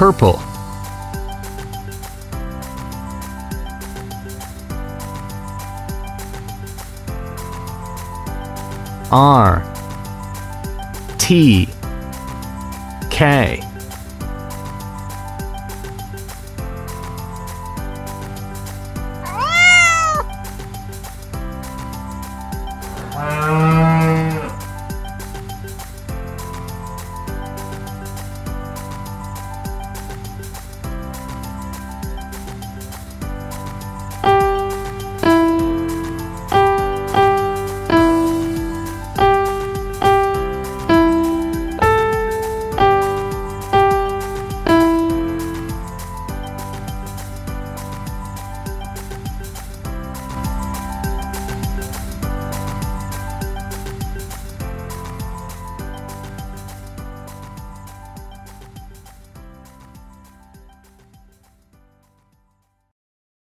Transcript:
purple. R T K Wow.